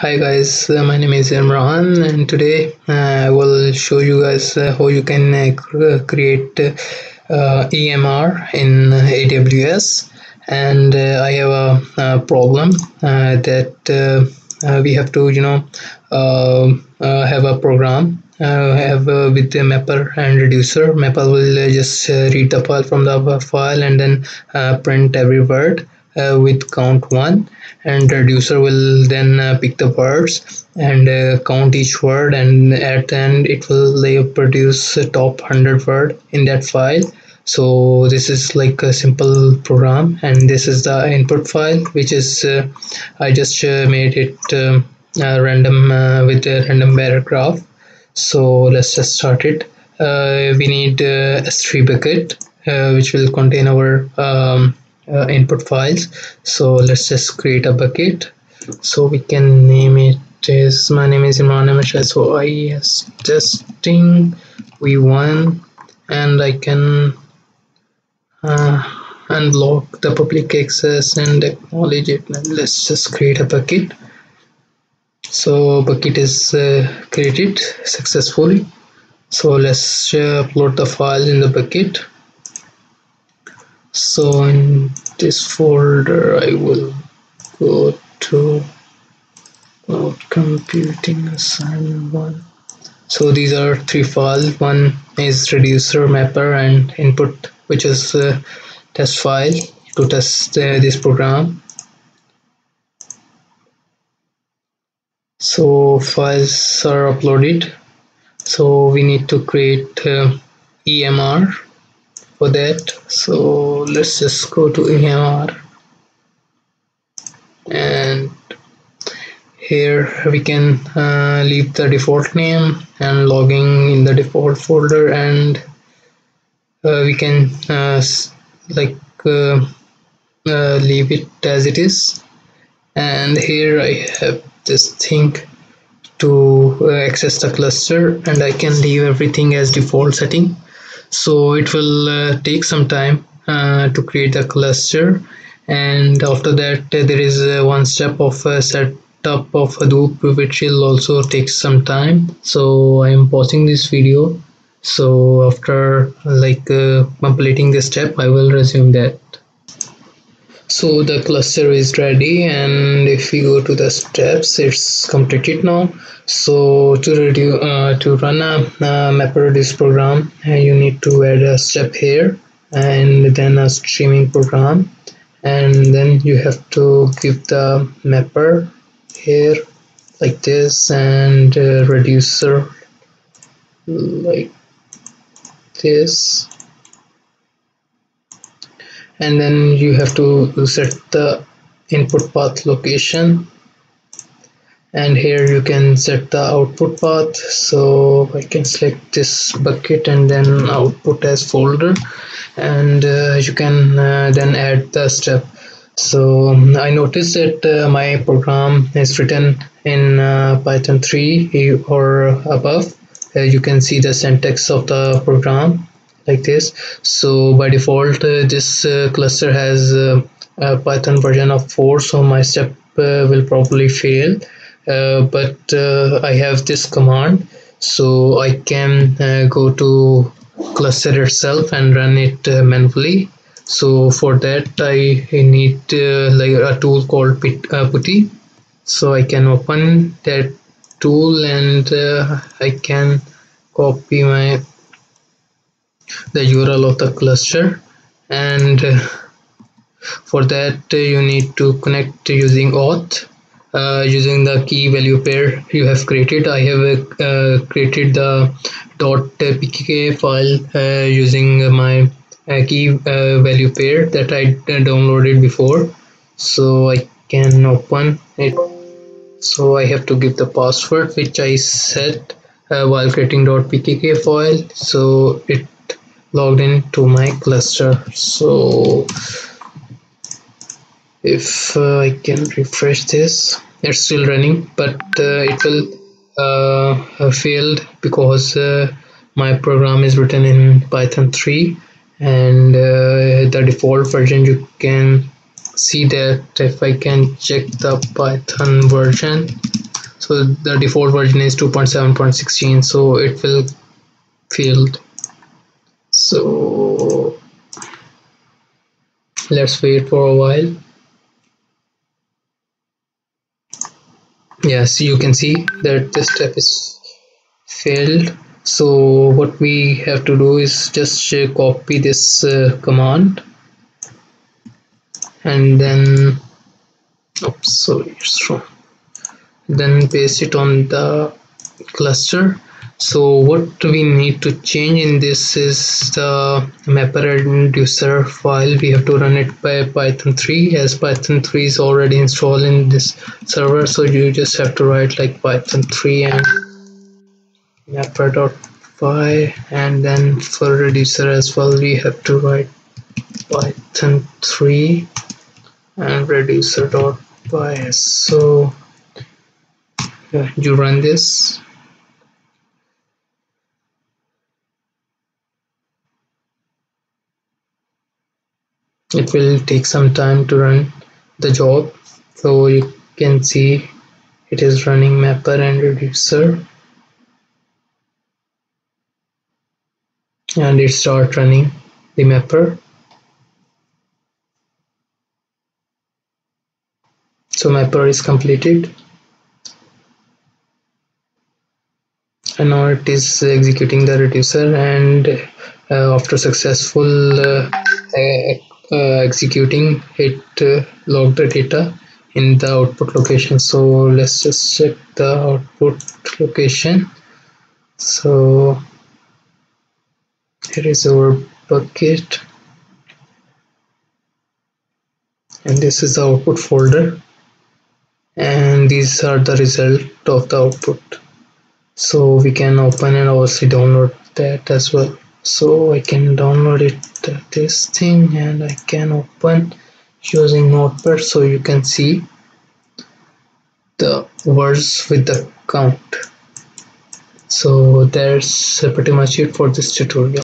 Hi guys, uh, my name is Imran and today uh, I will show you guys uh, how you can uh, create uh, EMR in AWS and uh, I have a, a problem uh, that uh, uh, we have to you know uh, uh, have a program uh, have uh, with the mapper and reducer. Mapper will uh, just uh, read the file from the file and then uh, print every word uh, with count one and reducer will then uh, pick the words and uh, count each word and at the end it will produce top 100 word in that file. So this is like a simple program and this is the input file which is uh, i just uh, made it um, random uh, with a random paragraph. So let's just start it. We need uh, s3 bucket which will contain our um, uh, input files. So let's just create a bucket. So we can name it as my name is Imran Ahmad Shahid so IES testing v1 and I can uh, unblock the public access and acknowledge it. And let's just create a bucket. So bucket is uh, created successfully. So let's uh, upload the file in the bucket so in this folder I will go to cloud computing assignment one so these are three files. One is reducer mapper and input which is uh, test file to test uh, this program. So files are uploaded. So we need to create uh, EMR for that. So let's just go to EMR and here we can uh, leave the default name and logging in the default folder and uh, we can uh, like uh, uh, leave it as it is. And here I have this thing to uh, access the cluster and I can leave everything as default setting so it will uh, take some time uh, to create the cluster. And after that uh, there is uh, one step of uh, setup of Hadoop which will also take some time. So I am pausing this video. So after like completing this step I will resume that so the cluster is ready and if we go to the steps it's completed now. So to reduce uh, to run a uh, MapReduce program uh, you need to add a step here and then a streaming program. And then you have to give the mapper here like this and uh, reducer like this and then you have to set the input path location. And here you can set the output path. So I can select this bucket and then output as folder. And uh, you can uh, then add the step. So I noticed that uh, my program is written in uh, Python 3 or above. Uh, you can see the syntax of the program like this. So by default uh, this uh, cluster has uh, a python version of 4 so my step uh, will probably fail. Uh, but uh, i have this command. So i can go to cluster itself and run it manually. So for that i, need like a tool called putty. So i can open that tool and i can copy my the URL of the cluster. And uh, for that uh, you need to connect using auth uh, using the key value pair you have created. I have uh, created the .ppk file uh, using my uh, key value pair that I downloaded before. So I can open it. So I have to give the password which I set while creating .ppk file. So it logged into my cluster. So if uh, I can refresh this it's still running but uh, it will uh, failed because uh, my program is written in python 3 and uh, the default version you can see that if I can check the python version. So the default version is 2.7.16 so it will failed so let's wait for a while. Yes you can see that this step is failed. So what we have to do is just copy this uh, command. And then oops sorry it's wrong. Then paste it on the cluster so what do we need to change in this is the mapper reducer file. We have to run it by python 3 as python 3 is already installed in this server. So you just have to write like python 3 and mapper.py and then for reducer as well we have to write python 3 and reducer.py so you run this it will take some time to run the job. So you can see it is running mapper and reducer. And it start running the mapper. So mapper is completed. And now it is executing the reducer and uh, after successful uh, uh, executing it uh, log the data in the output location. So let's just check the output location. So here is our bucket. And this is the output folder. And these are the result of the output. So we can open and obviously download that as well so I can download it this thing and I can open using notepad so you can see the words with the count. So that's pretty much it for this tutorial